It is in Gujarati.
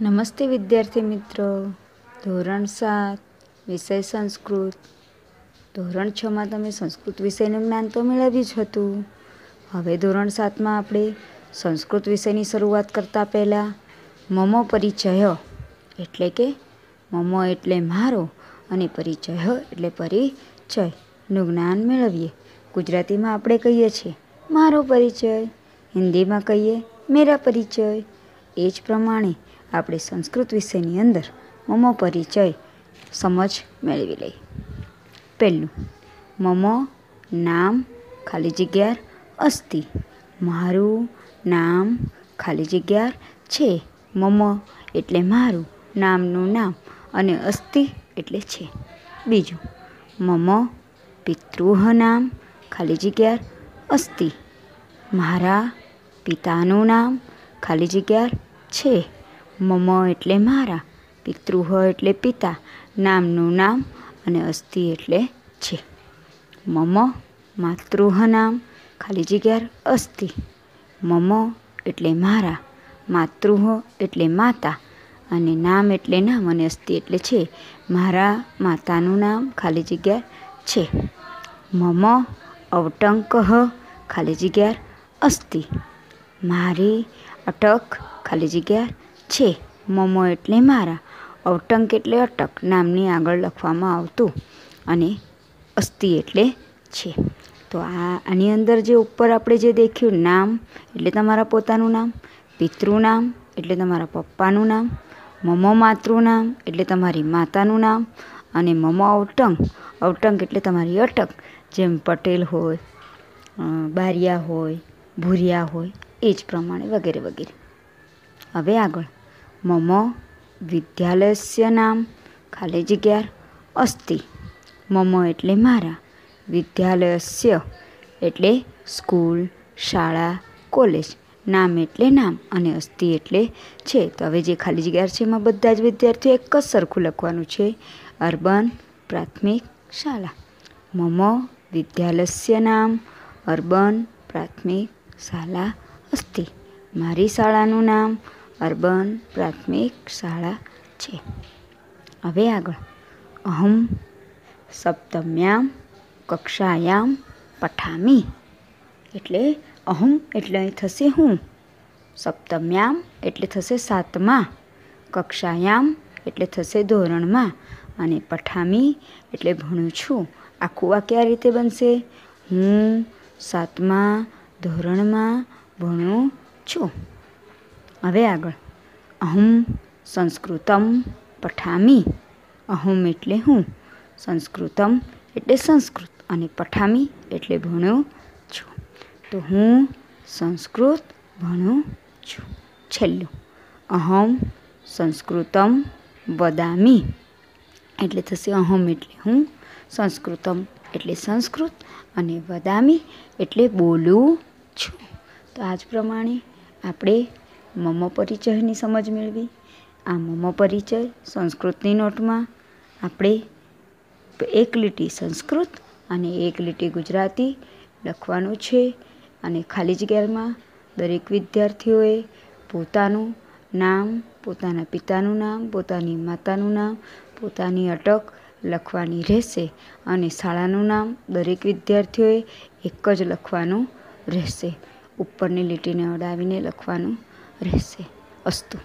નમસ્તે વિદ્યાર્થી મિત્રો. ધોરણ સાત, વિષય સંસ્કૃત. ધોરણ છમાં તમે સંસ્કૃત વિષયનું જ્ઞાન તો મેળવ્યું જ હતું. હવે ધોરણ સાતમાં આપણે સંસ્કૃત વિષયની શરૂઆત કરતાં પહેલાં મમો પરિચય એટલે કે મમો એટલે મારો અને પરિચય એટલે પરિચયનું જ્ઞાન મેળવીએ. ગુજરાતીમાં આપણે કહીએ છીએ મારો પરિચય, હિન્દીમાં કહીએ મેરા પરિચય. એ જ પ્રમાણે આપણે સંસ્કૃત વિષયની અંદર મમો પરિચય સમજ મેળવી લઈએ પહેલું, મમો નામ ખાલી જગ્યા અસ્તિ. મારું નામ ખાલી જગ્યા છે. મમ એટલે મારું, નામનું નામ અને અસ્તિ એટલે છે. બીજું, મમ પિતૃહ નામ ખાલી જગ્યા અસ્તિ. મારા પિતાનું નામ ખાલી જગ્યા છે. મમ એટલે મારા, પિતૃહ એટલે પિતા, નામનું નામ અને અસ્થિ એટલે છે. મમ, માતૃહ નામ, ખાલી જગ્યા અસ્તિ મમ એટલે મારા, માતૃહ એટલે માતા અને નામ એટલે નામ અને અસ્થિ એટલે છે. મારા, માતાનું નામ ખાલી જગ્યા છે. મમ અવટંકહ ખાલી જગ્યા અસ્તિ મારી, અટક, ખાલી જગ્યા છે. મોમો એટલે મારા. અવટંક એટલે અટક. નામની આગળ લખવામાં આવતું. અને અસ્થિ એટલે છે. તો આ, આની અંદર જે ઉપર આપણે જે દેખ્યું, નામ એટલે તમારા પોતાનું નામ, પિતૃ નામ એટલે તમારા પપ્પાનું નામ, મમો માતૃ નામ એટલે તમારી માતાનું નામ, અને મમો અવટંક અવટંક એટલે તમારી અટક. જેમ પટેલ હોય બારિયા હોય, ભૂરિયા હોય, એ જ પ્રમાણે વગેરે વગેરે. હવે આગળ. મમ વિદ્યાલયસ્ય નામ ખાલી જગ્યા અસ્તિ મમ એટલે મારા વિદ્યાલયસ્ય એટલે સ્કૂલ શાળા કોલેજ નામ એટલે નામ અને અસ્તિ એટલે છે તો હવે જે ખાલી જગ્યા છે એમાં બધા જ વિદ્યાર્થીઓ એક જ સરખું લખવાનું છે અર્બન પ્રાથમિક શાળા મમ વિદ્યાલયસ્ય નામ અર્બન પ્રાથમિક શાળા અસ્તિ મારી શાળાનું નામ અર્બન પ્રાથમિક શાળા છે. હવે આગળ. અહમ, સપ્તમ્યામ, કક્ષાયામ, પઠામી. એટલે અહમ એટલે અહીં થશે હું. સપ્તમ્યામ એટલે થશે સાતમા. કક્ષાયામ એટલે થશે ધોરણમાં. અને પઠામી એટલે ભણું છું. આખું વાક્ય આ રીતે બનશે? હું સાતમા ધોરણમાં ભણું છું. હવે આગળ. અહમ સંસ્કૃતમ પઠામી. અહમ એટલે હું. સંસ્કૃતમ એટલે સંસ્કૃત અને પઠામી એટલે ભણ્યો છું. તો હું સંસ્કૃત ભણું છું. છેલ્લું. અહમ સંસ્કૃતમ વદામી. એટલે થશે અહમ એટલે હું. સંસ્કૃતમ એટલે સંસ્કૃત અને વદામી એટલે બોલું છું. તો આ જ પ્રમાણે આપણે મમો પરિચયની સમજ મેળવી. આ મમો પરિચય સંસ્કૃતની નોટમાં આપણે એક લીટી સંસ્કૃત અને એક લીટી ગુજરાતી લખવાનું છે અને ખાલી જગ્યામાં દરેક વિદ્યાર્થીઓએ પોતાનું નામ, પોતાના પિતાનું નામ, પોતાની માતાનું નામ, પોતાની અટક લખવાની રહેશે અને શાળાનું નામ દરેક વિદ્યાર્થીઓએ એક જ લખવાનું રહેશે. ઉપરની લીટીને અડાવીને લખવાનું રહેશે. અસ્તુ.